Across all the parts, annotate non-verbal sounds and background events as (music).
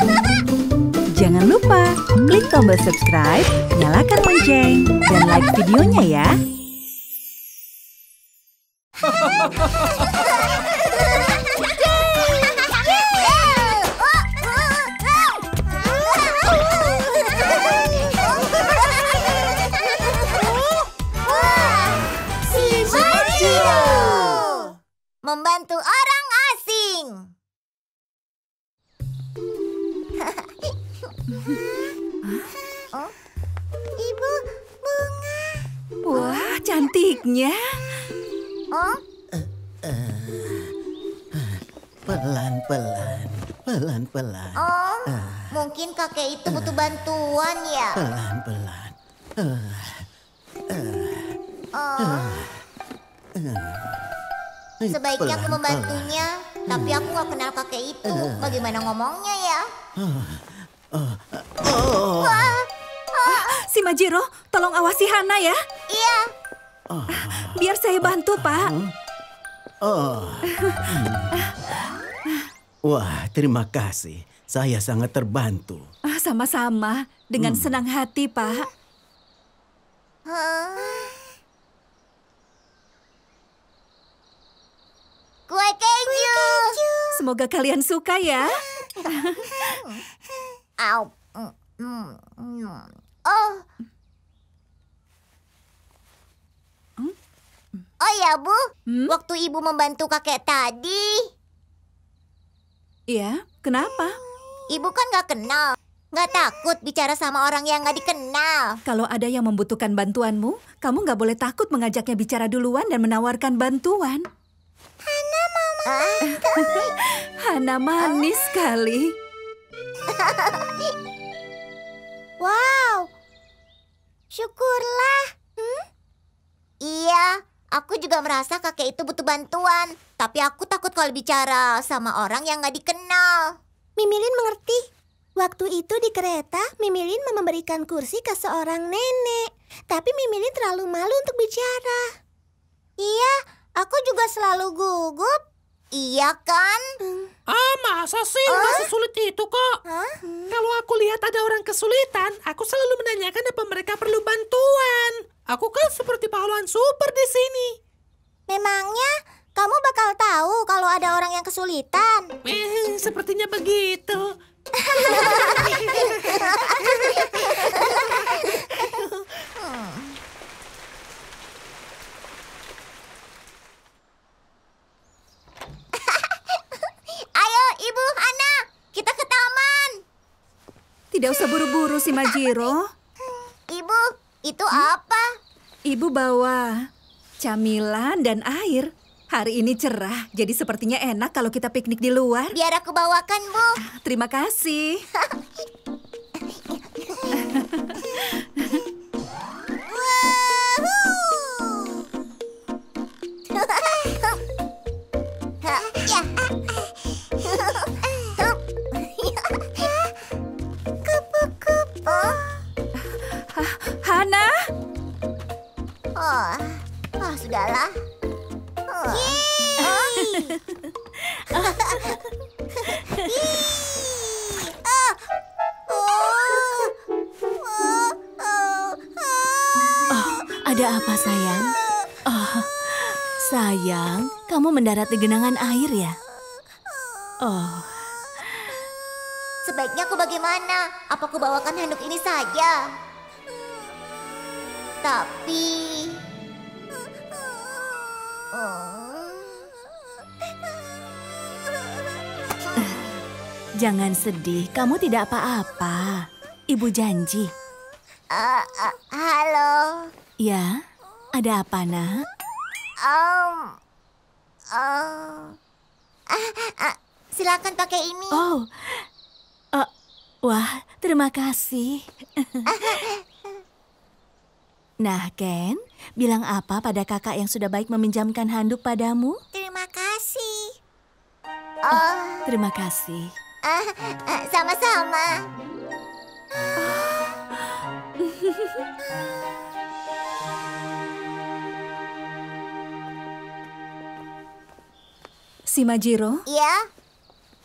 (laughs) Jangan lupa klik tombol subscribe, nyalakan lonceng, dan like videonya ya. (laughs) Oh, Ibu bunga. Wah, cantiknya. Oh, Pelan-pelan, pelan-pelan, oh, mungkin kakek itu butuh bantuan ya. pelan-pelan. Oh, sebaiknya aku membantunya, tapi aku nggak kenal kakek itu. Bagaimana ngomongnya ya? Wah, Si Majiro, tolong awasi Hana ya. iya. Biar saya bantu, Pak. Oh. Wah, terima kasih. Saya sangat terbantu. Ah, sama-sama. Dengan senang hati, Pak. Hah? Kue keju. Semoga kalian suka ya. (laughs) Au. Mm, mm, mm. Oh. Oh ya, Bu. Hmm? Waktu Ibu membantu kakek tadi, Iya, kenapa? Ibu kan nggak kenal. Nggak takut bicara sama orang yang nggak dikenal. Kalau ada yang membutuhkan bantuanmu, kamu nggak boleh takut mengajaknya bicara duluan dan menawarkan bantuan. Ah, (laughs) Hana manis sekali. (laughs) wow. Syukurlah. Hmm? Iya, aku juga merasa kakek itu butuh bantuan. Tapi aku takut kalau bicara sama orang yang nggak dikenal. Mimilin mengerti. Waktu itu di kereta, Mimilin memberikan kursi ke seorang nenek. Tapi Mimilin terlalu malu untuk bicara. Iya, aku juga selalu gugup. Iya kan? Ah, masa sih? Nggak sesulit itu kok. Kalau aku lihat ada orang kesulitan, aku selalu menanyakan apa mereka perlu bantuan. Aku kan seperti pahlawan super di sini. Memangnya kamu bakal tahu kalau ada orang yang kesulitan? Eh, sepertinya begitu. (laughs) (laughs) Ayo, Ibu Hana, kita ke taman. Tidak usah buru-buru si Majiro. Ibu, itu apa? Ibu bawa camilan dan air. Hari ini cerah, jadi sepertinya enak kalau kita piknik di luar. Biar aku bawakan, Bu. Terima kasih. (laughs) sayang, kamu mendarat di genangan air ya? Oh, Sebaiknya aku bagaimana? Apa aku bawakan handuk ini saja? Tapi... jangan sedih, kamu tidak apa-apa. Ibu janji. Ah, ah, halo, Ya, ada apa nak? Um, um, ah, ah, silakan pakai ini. Oh, oh, wah, terima kasih. (laughs) nah, Ken, bilang apa pada kakak yang sudah baik meminjamkan handuk padamu? Terima kasih. Oh, Terima kasih. ah, sama-sama. si (laughs) Majiro, Ya,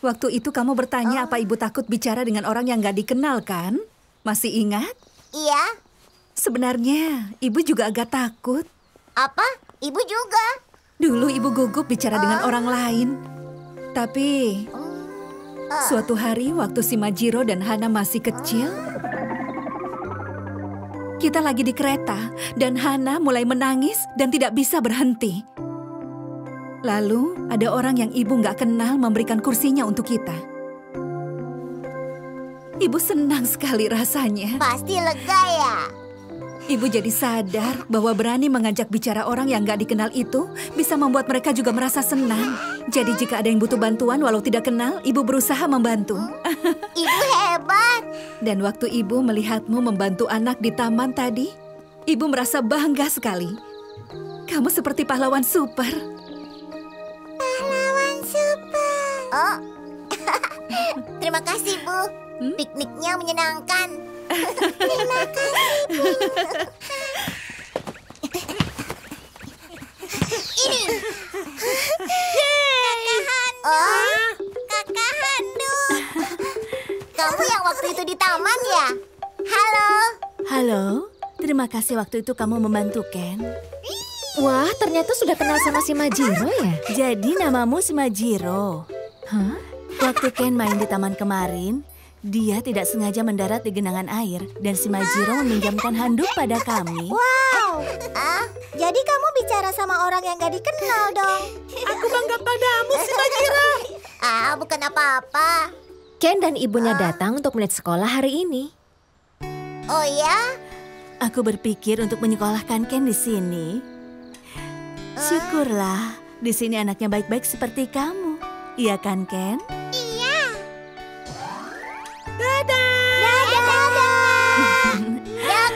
Waktu itu kamu bertanya apa ibu takut bicara dengan orang yang gak dikenal kan? Masih ingat? Iya. Sebenarnya ibu juga agak takut. Apa? Ibu juga. Dulu ibu gugup bicara dengan orang lain. Tapi suatu hari waktu si Majiro dan Hana masih kecil, kita lagi di kereta dan Hana mulai menangis dan tidak bisa berhenti. Lalu ada orang yang ibu nggak kenal memberikan kursinya untuk kita. Ibu senang sekali rasanya. Pasti lega ya. Ibu jadi sadar bahwa berani mengajak bicara orang yang gak dikenal itu bisa membuat mereka juga merasa senang. Jadi jika ada yang butuh bantuan walau tidak kenal, ibu berusaha membantu. (laughs) Ibu hebat. Dan waktu ibu melihatmu membantu anak di taman tadi, ibu merasa bangga sekali. Kamu seperti pahlawan super. Oh. (laughs) Terima kasih, Bu. Hmm? Pikniknya menyenangkan. Ini. Kakak Handu. Ah. Kakak Handu. Kamu yang waktu itu di taman ya? Halo. Halo, terima kasih waktu itu kamu membantu Ken. Wah, ternyata sudah kenal sama si Majiro ya? Jadi namamu si Majiro. Hah? Waktu Ken main di taman kemarin, dia tidak sengaja mendarat di genangan air dan si Majiro meminjamkan handuk pada kami. Wow, ah, jadi kamu bicara sama orang yang gak dikenal dong. Aku bangga padamu, si Majiro. (laughs) Ah, bukan apa-apa. Ken dan ibunya datang untuk melihat sekolah hari ini. Oh ya? Aku berpikir untuk menyekolahkan Ken di sini. Syukurlah, di sini anaknya baik-baik seperti kamu. Iya kan, Ken? Ya,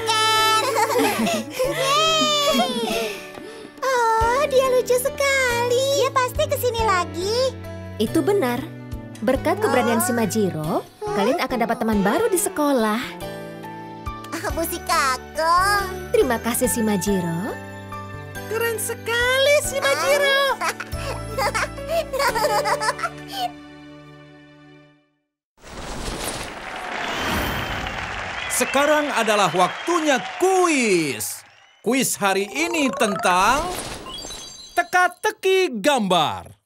Ken. Oh, dia lucu sekali. Dia pasti ke sini lagi. Itu benar. Berkat keberanian si Majiro, kalian akan dapat teman baru di sekolah. Bu si Kako. Terima kasih si Majiro. Keren sekali si Majiro. (laughs) Sekarang adalah waktunya kuis. Kuis hari ini tentang teka-teki gambar.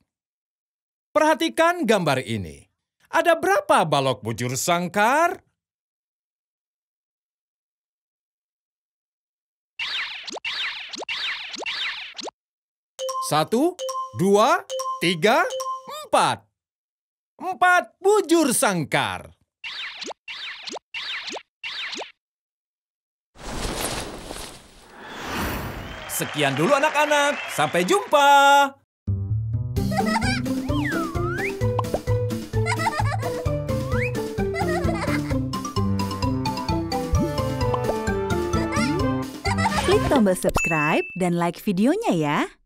Perhatikan gambar ini. Ada berapa balok bujur sangkar? Satu, dua, tiga, empat. Empat bujur sangkar. Sekian dulu anak-anak. Sampai jumpa. Klik tombol subscribe dan like videonya ya.